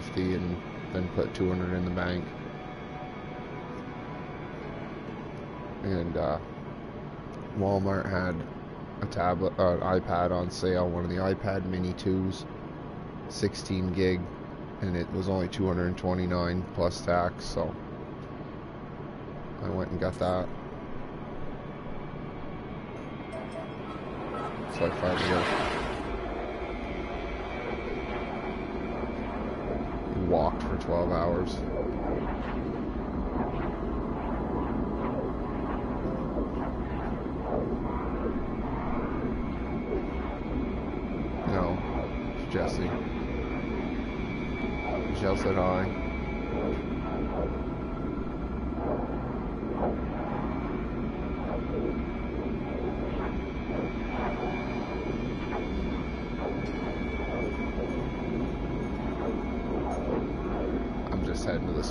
250 and then put 200 in the bank. And uh, Walmart had a tablet, uh, an iPad on sale, one of the iPad Mini 2s, 16 gig, and it was only 229 plus tax, so I went and got that. So I finally got walked for 12 hours. No, it's Jesse. Michelle said hi.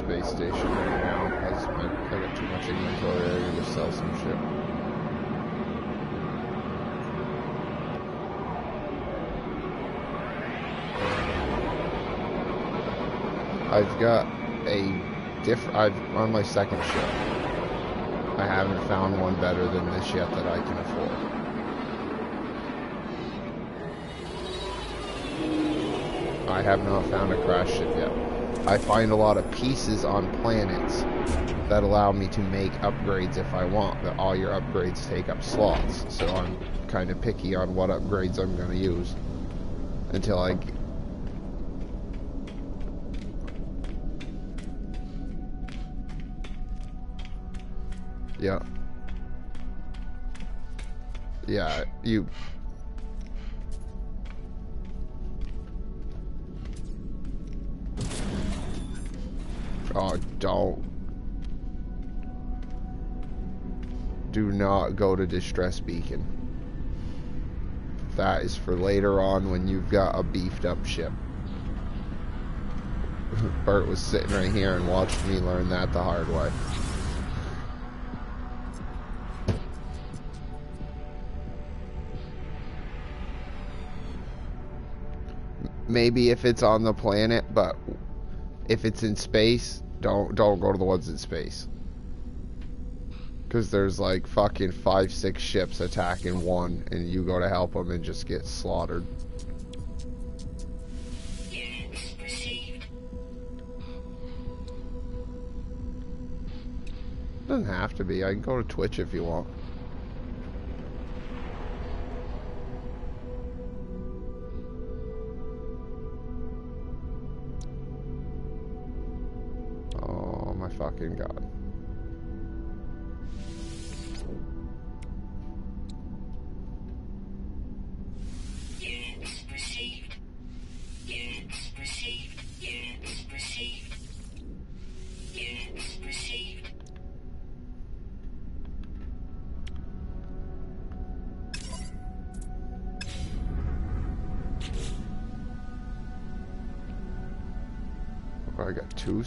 Space station right now got too much inventory. Need to sell some shit. I've got a diff. I've on my second ship. I haven't found one better than this yet that I can afford. I have not found a crash ship yet. I find a lot of pieces on planets that allow me to make upgrades if I want, but all your upgrades take up slots. So I'm kind of picky on what upgrades I'm going to use until I... Yeah. Yeah, you Oh, don't. Do not go to Distress Beacon. That is for later on when you've got a beefed up ship. Bert was sitting right here and watched me learn that the hard way. Maybe if it's on the planet, but if it's in space, don't don't go to the ones in space. Cause there's like fucking five, six ships attacking one, and you go to help them and just get slaughtered. Doesn't have to be. I can go to Twitch if you want.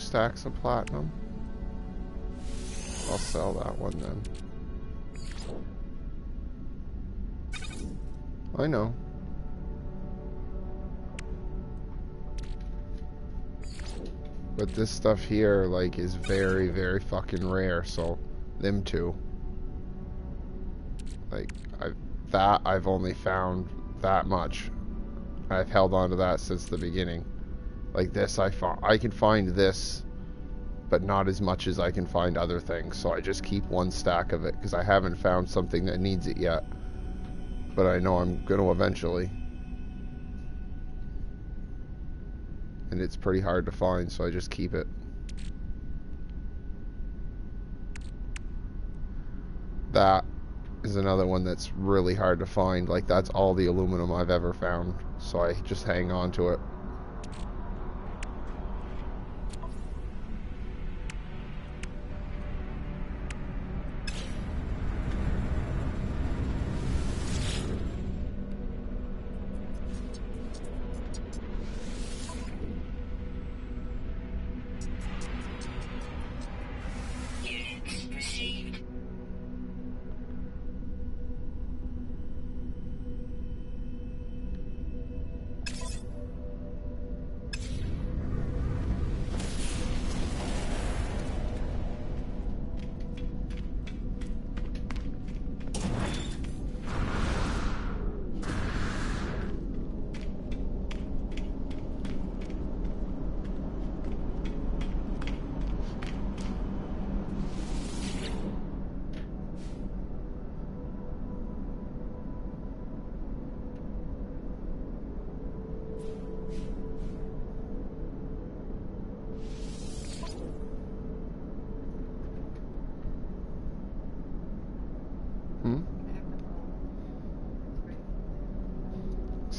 Stacks of platinum. I'll sell that one then. I know. But this stuff here, like, is very, very fucking rare, so them two. Like, I've, that I've only found that much. I've held on to that since the beginning. Like this, I I can find this, but not as much as I can find other things. So I just keep one stack of it because I haven't found something that needs it yet. But I know I'm gonna eventually. And it's pretty hard to find, so I just keep it. That is another one that's really hard to find. Like that's all the aluminum I've ever found. So I just hang on to it.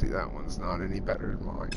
That one's not any better than mine.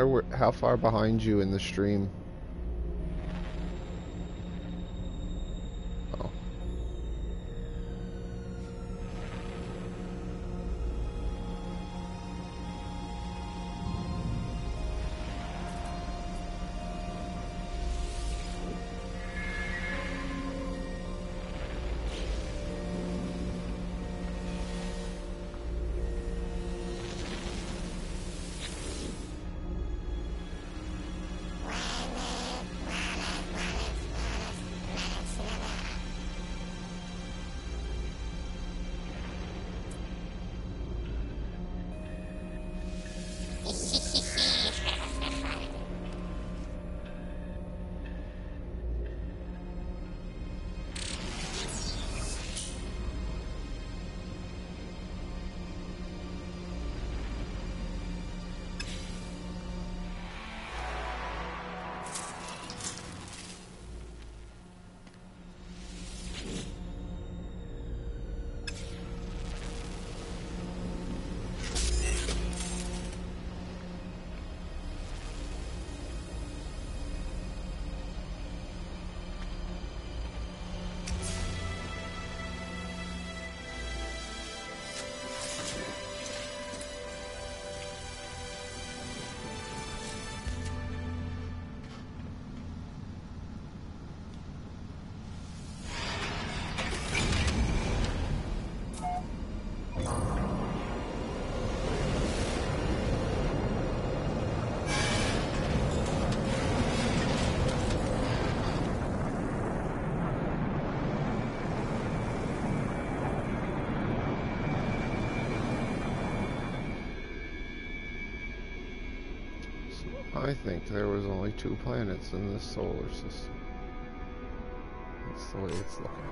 Wonder where, how far behind you in the stream. I think there was only two planets in this solar system. That's the way it's looking.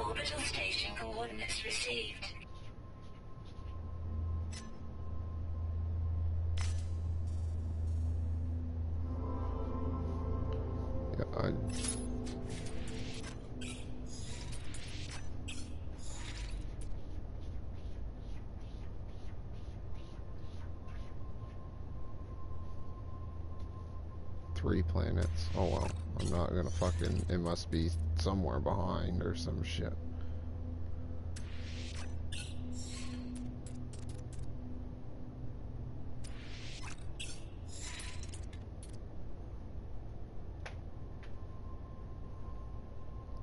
Orbital station coordinates received. Gonna fucking. It must be somewhere behind or some shit.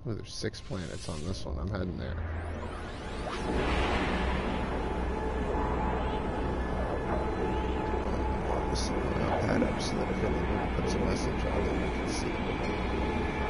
Oh, there's six planets on this one. I'm heading there. Pad up so that if anyone puts a message on it, I can see it.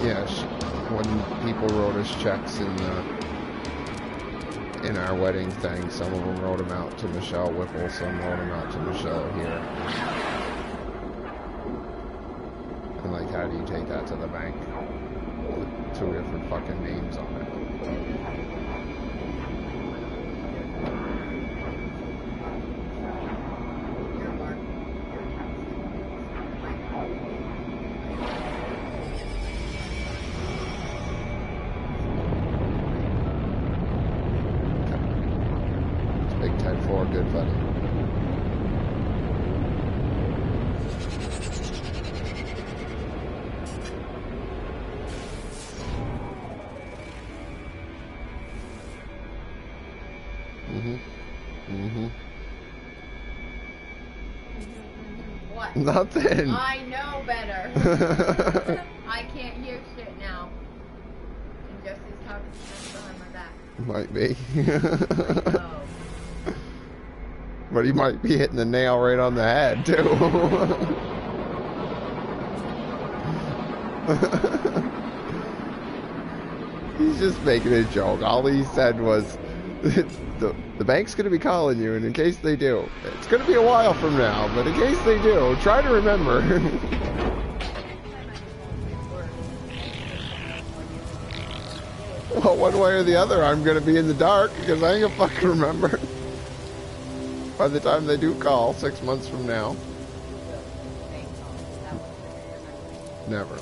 When people wrote us checks in the in our wedding thing, some of them wrote them out to Michelle Whipple, some wrote them out to Michelle here. And like, how do you take that to the bank? With two different fucking names on it. Mm-hmm. Mm-hmm. What? Nothing. I know better. I can't hear shit now. And Jesse's talking to behind my back. might be. Oh. but he might be hitting the nail right on the head, too. He's just making a joke. All he said was, the, the bank's going to be calling you, and in case they do, it's going to be a while from now, but in case they do, try to remember. well, one way or the other, I'm going to be in the dark because I ain't going to fucking remember. By the time they do call, six months from now. Never.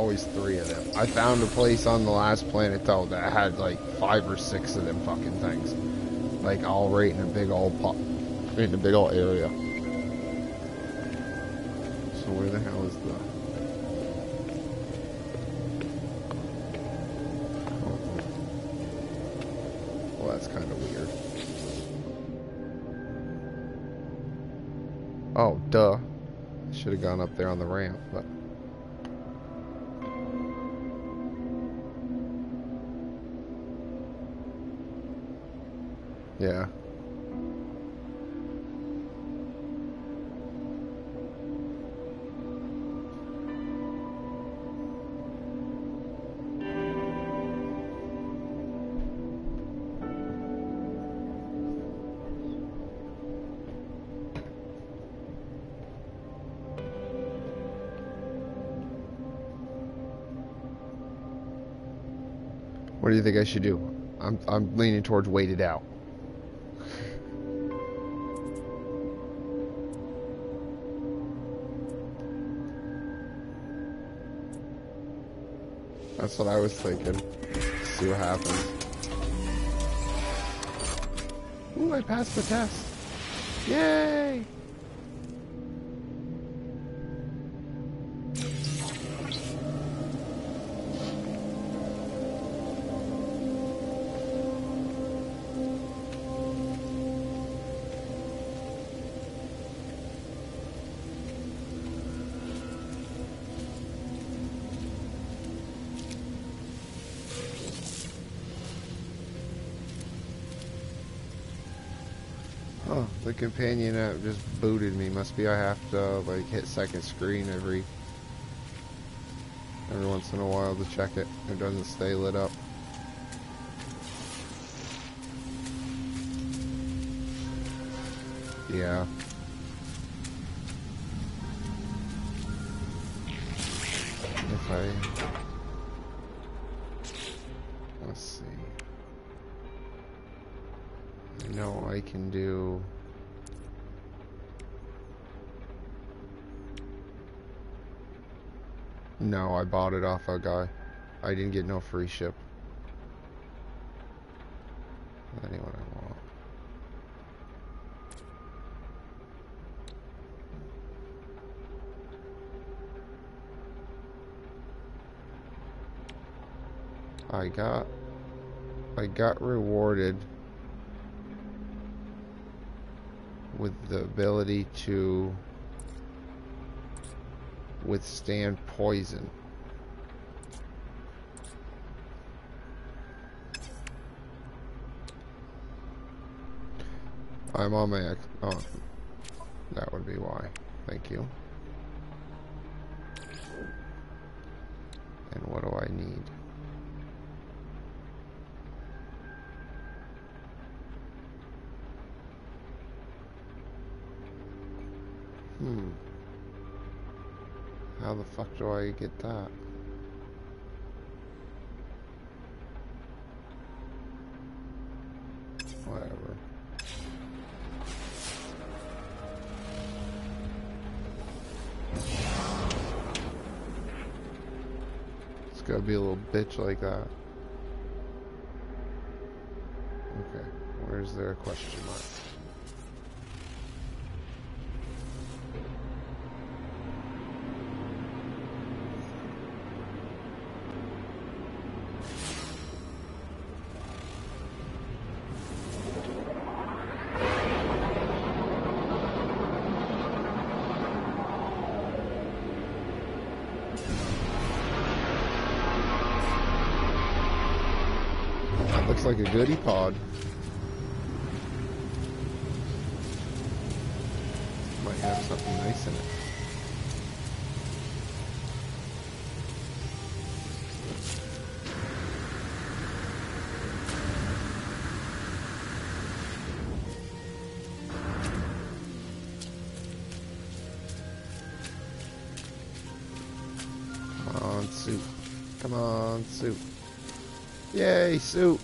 Always three of them. I found a place on the last planet though that had like five or six of them fucking things, like all right in a big old in a big old area. So where the hell is the? Oh. Well, that's kind of weird. Oh, duh. Should have gone up there on the ramp, but. Yeah. What do you think I should do? I'm I'm leaning towards wait it out. That's what I was thinking. See what happens. Ooh, I passed the test. Yay! The companion app just booted me. Must be I have to like hit second screen every every once in a while to check it. It doesn't stay lit up. Yeah. If I let's see. I know I can do No, I bought it off a guy. I didn't get no free ship. Anyone I want. I got I got rewarded with the ability to withstand poison. I'm on my ex- oh, that would be why. Thank you. And what do I need? Do I get that? Whatever. It's gotta be a little bitch like that. Okay, where's there a question mark? Goodie pod. Might have something nice in it. Come on, soup. Come on, soup. Yay, soup.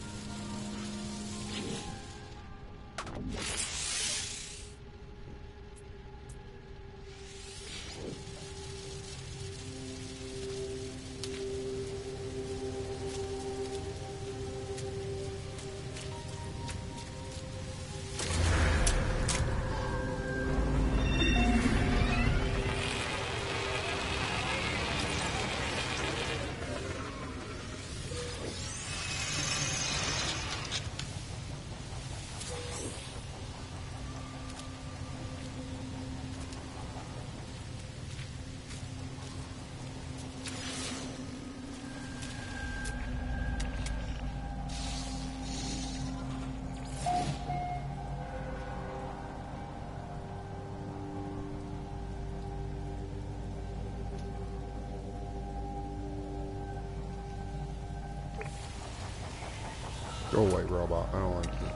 Go away, robot. I don't like you.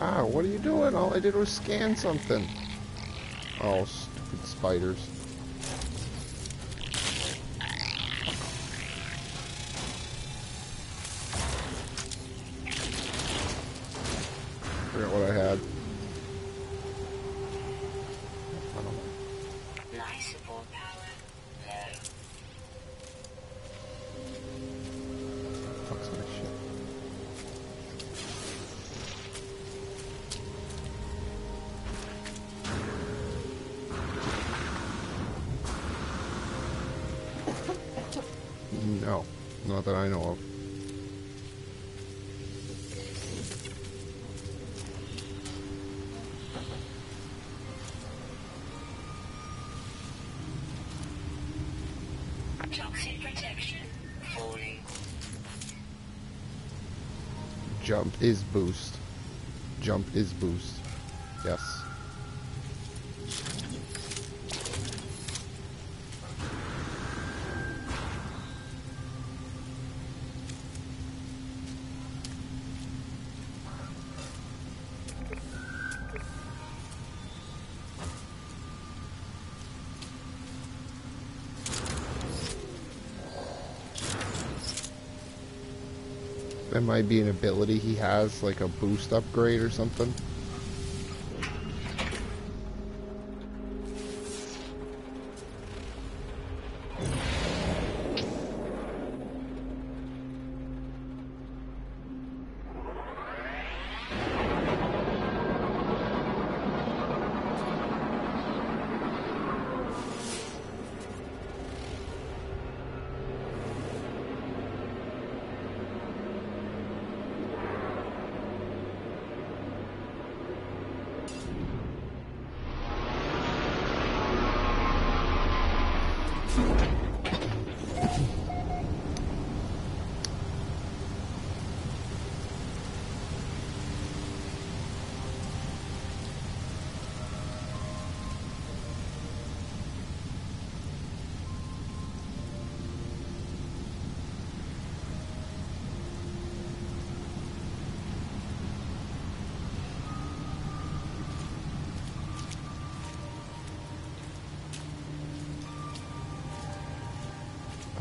Ah, what are you doing? All I did was scan something. Oh, stupid spiders. That I know of. Toxic protection falling. Jump is boost. Jump is boost. Yes. That might be an ability he has, like a boost upgrade or something.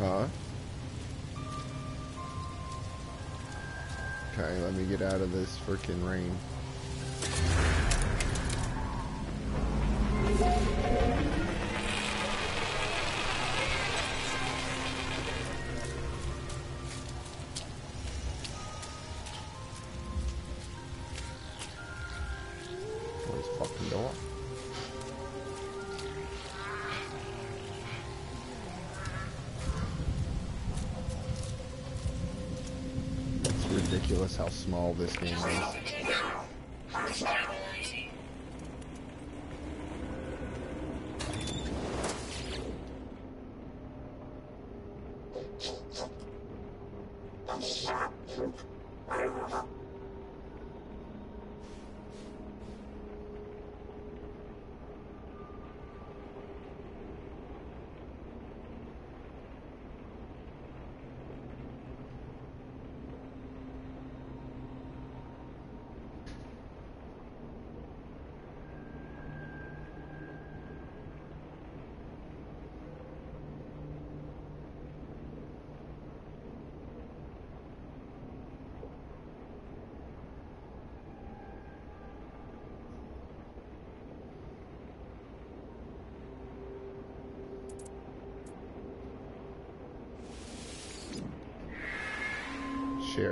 Huh? Okay, let me get out of this freaking rain. How small this game is.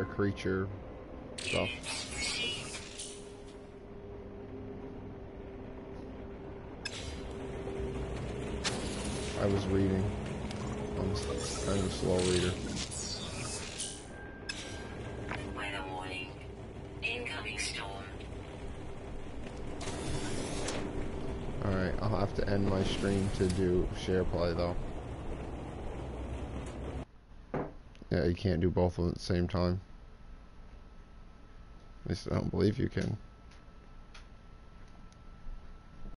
Creature stuff. I was reading. I'm kind of a slow reader. Weather warning. Incoming storm. Alright, I'll have to end my stream to do share play though. Yeah, you can't do both of them at the same time. I don't believe you can.